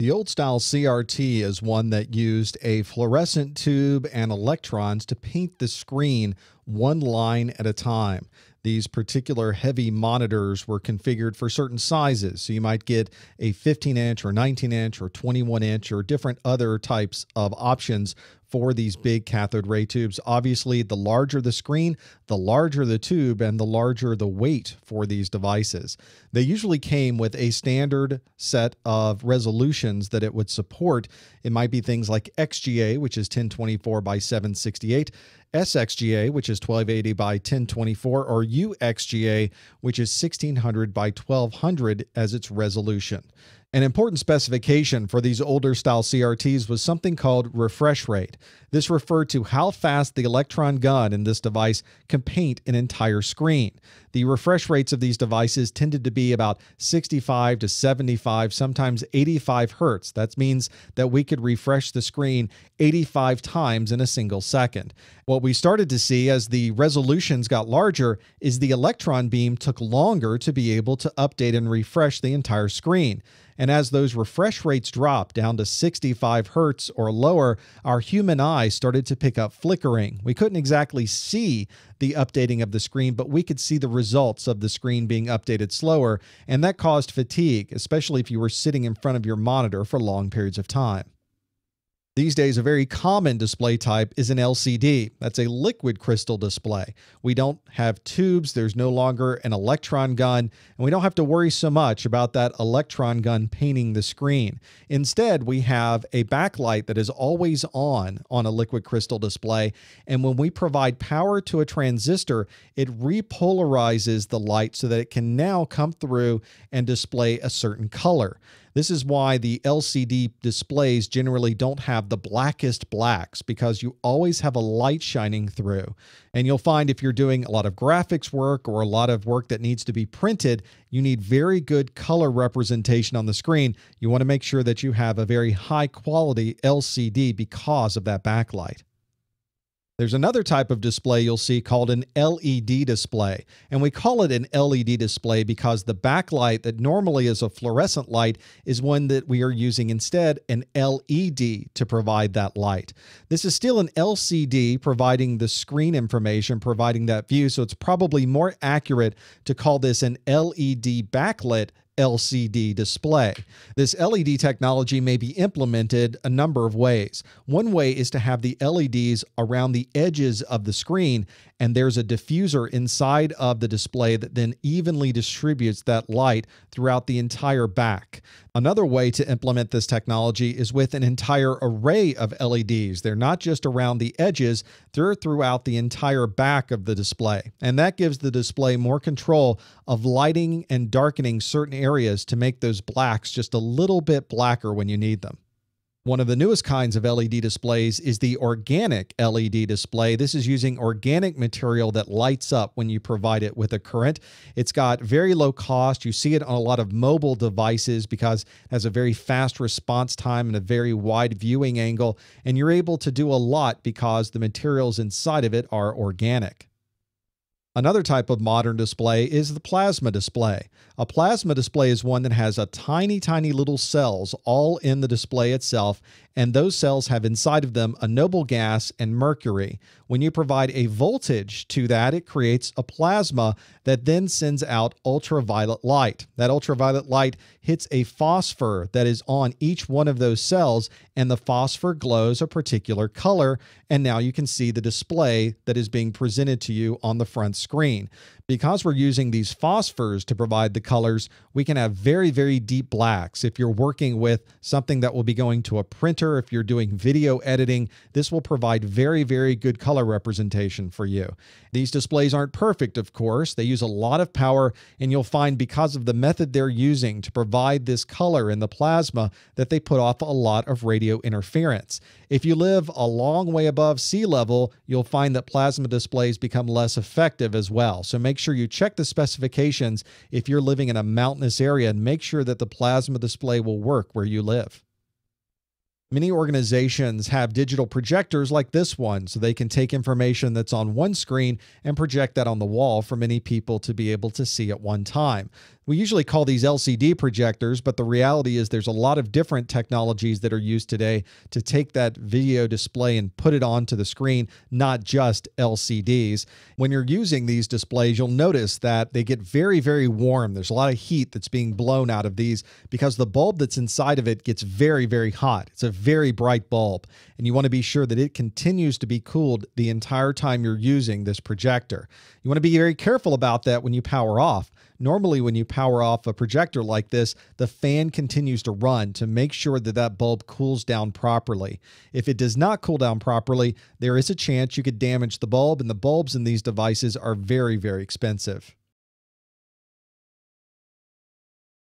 The old style CRT is one that used a fluorescent tube and electrons to paint the screen one line at a time. These particular heavy monitors were configured for certain sizes. So you might get a 15 inch or 19 inch or 21 inch or different other types of options for these big cathode ray tubes. Obviously, the larger the screen, the larger the tube, and the larger the weight for these devices. They usually came with a standard set of resolutions that it would support. It might be things like XGA, which is 1024 by 768, SXGA, which is 1280 by 1024, or UXGA, which is 1600 by 1200 as its resolution. An important specification for these older style CRTs was something called refresh rate. This referred to how fast the electron gun in this device can paint an entire screen. The refresh rates of these devices tended to be about 65 to 75, sometimes 85 hertz. That means that we could refresh the screen 85 times in a single second. What we started to see as the resolutions got larger is the electron beam took longer to be able to update and refresh the entire screen. And as those refresh rates dropped down to 65 hertz or lower, our human eye started to pick up flickering. We couldn't exactly see the updating of the screen, but we could see the results of the screen being updated slower, and that caused fatigue, especially if you were sitting in front of your monitor for long periods of time. These days, a very common display type is an LCD. That's a liquid crystal display. We don't have tubes, there's no longer an electron gun, and we don't have to worry so much about that electron gun painting the screen. Instead, we have a backlight that is always on on a liquid crystal display, and when we provide power to a transistor, it repolarizes the light so that it can now come through and display a certain color. This is why the LCD displays generally don't have the blackest blacks because you always have a light shining through. And you'll find if you're doing a lot of graphics work or a lot of work that needs to be printed, you need very good color representation on the screen. You want to make sure that you have a very high quality LCD because of that backlight. There's another type of display you'll see called an LED display. And we call it an LED display because the backlight that normally is a fluorescent light is one that we are using instead an LED to provide that light. This is still an LCD providing the screen information, providing that view. So it's probably more accurate to call this an LED backlit LCD display. This LED technology may be implemented a number of ways. One way is to have the LEDs around the edges of the screen, and there's a diffuser inside of the display that then evenly distributes that light throughout the entire back. Another way to implement this technology is with an entire array of LEDs. They're not just around the edges, they're throughout the entire back of the display. And that gives the display more control of lighting and darkening certain areas to make those blacks just a little bit blacker when you need them. One of the newest kinds of LED displays is the organic LED display. This is using organic material that lights up when you provide it with a current. It's got very low cost. You see it on a lot of mobile devices because it has a very fast response time and a very wide viewing angle. And you're able to do a lot because the materials inside of it are organic. Another type of modern display is the plasma display. A plasma display is one that has a tiny, tiny little cells all in the display itself, and those cells have inside of them a noble gas and mercury. When you provide a voltage to that, it creates a plasma that then sends out ultraviolet light. That ultraviolet light hits a phosphor that is on each one of those cells, and the phosphor glows a particular color. And now you can see the display that is being presented to you on the front screen. Because we're using these phosphors to provide the colors, we can have very, very deep blacks. If you're working with something that will be going to a printer, if you're doing video editing, this will provide very, very good color representation for you. These displays aren't perfect, of course. They use a lot of power, and you'll find because of the method they're using to provide this color in the plasma that they put off a lot of radio interference. If you live a long way above sea level, you'll find that plasma displays become less effective as well. So make sure you check the specifications if you're living in a mountainous area and make sure that the plasma display will work where you live. Many organizations have digital projectors like this one, so they can take information that's on one screen and project that on the wall for many people to be able to see at one time. We usually call these LCD projectors, but the reality is there's a lot of different technologies that are used today to take that video display and put it onto the screen, not just LCDs. When you're using these displays, you'll notice that they get very, very warm. There's a lot of heat that's being blown out of these because the bulb that's inside of it gets very, very hot. It's a very bright bulb, and you want to be sure that it continues to be cooled the entire time you're using this projector. You want to be very careful about that when you power off. Normally, when you power off a projector like this, the fan continues to run to make sure that that bulb cools down properly. If it does not cool down properly, there is a chance you could damage the bulb, and the bulbs in these devices are very, very expensive.